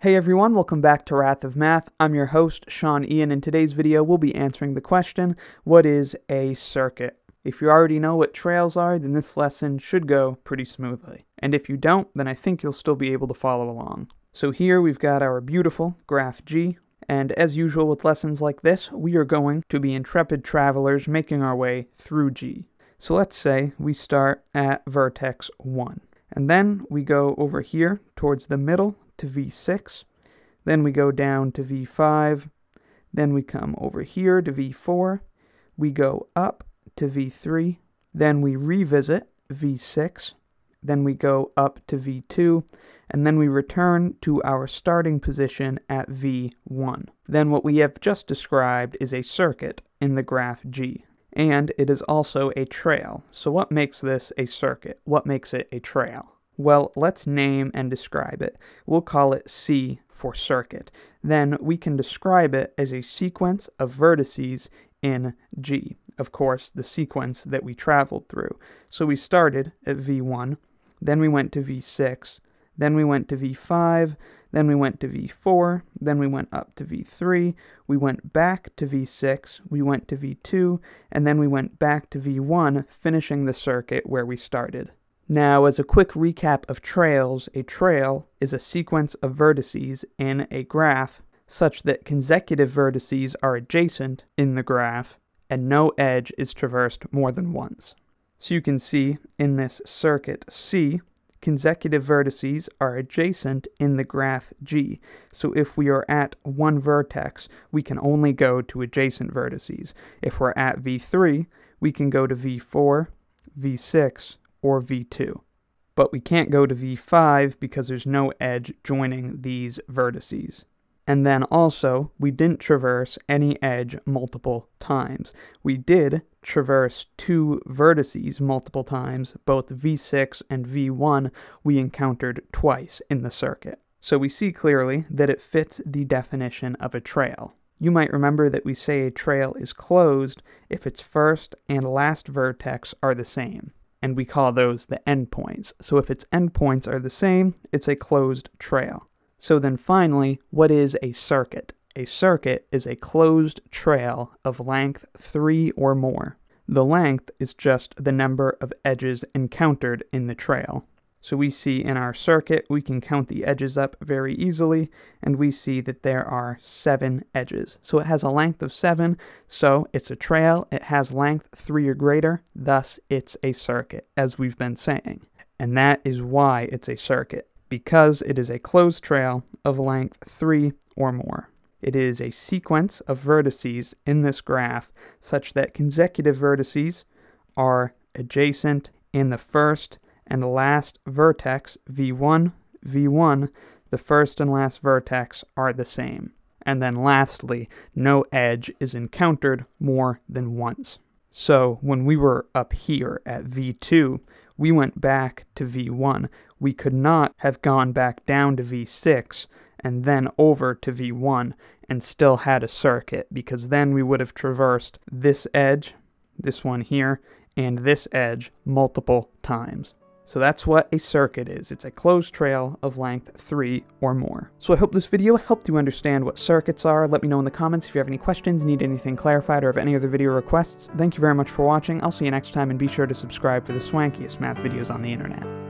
Hey everyone, welcome back to Wrath of Math. I'm your host, Sean Ian. In today's video, we'll be answering the question, what is a circuit? If you already know what trails are, then this lesson should go pretty smoothly. And if you don't, then I think you'll still be able to follow along. So here we've got our beautiful graph G, and as usual with lessons like this, we are going to be intrepid travelers making our way through G. So let's say we start at vertex 1. And then we go over here towards the middle to V6. Then we go down to V5. Then we come over here to V4. We go up to V3. Then we revisit V6. Then we go up to V2. And then we return to our starting position at V1. Then what we have just described is a circuit in the graph G. And it is also a trail. So what makes this a circuit? What makes it a trail? Well, let's name and describe it. We'll call it C for circuit. Then we can describe it as a sequence of vertices in G. Of course, the sequence that we traveled through. So we started at V1, then we went to V6, then we went to V5, then we went to V4, then we went up to V3, we went back to V6, we went to V2, and then we went back to V1, finishing the circuit where we started. Now, as a quick recap of trails, a trail is a sequence of vertices in a graph such that consecutive vertices are adjacent in the graph and no edge is traversed more than once. So you can see in this circuit C, consecutive vertices are adjacent in the graph G. So if we are at one vertex, we can only go to adjacent vertices. If we're at V3, we can go to V4, V6, or V2. But we can't go to V5 because there's no edge joining these vertices. And then also, we didn't traverse any edge multiple times. We did traverse two vertices multiple times, both V6 and V1 we encountered twice in the circuit. So we see clearly that it fits the definition of a trail. You might remember that we say a trail is closed if its first and last vertex are the same and we call those the endpoints. So if its endpoints are the same, it's a closed trail. So then finally, what is a circuit? A circuit is a closed trail of length 3 or more. The length is just the number of edges encountered in the trail. So we see in our circuit, we can count the edges up very easily, and we see that there are seven edges. So it has a length of seven, so it's a trail, it has length three or greater, thus it's a circuit, as we've been saying. And that is why it's a circuit, because it is a closed trail of length three or more. It is a sequence of vertices in this graph such that consecutive vertices are adjacent in the first and the last vertex, v1, v1, the first and last vertex are the same. And then lastly, no edge is encountered more than once. So when we were up here at v2, we went back to v1. We could not have gone back down to v6 and then over to v1 and still had a circuit because then we would have traversed this edge, this one here, and this edge multiple times. So that's what a circuit is. It's a closed trail of length 3 or more. So I hope this video helped you understand what circuits are. Let me know in the comments if you have any questions, need anything clarified, or have any other video requests. Thank you very much for watching. I'll see you next time, and be sure to subscribe for the swankiest math videos on the internet.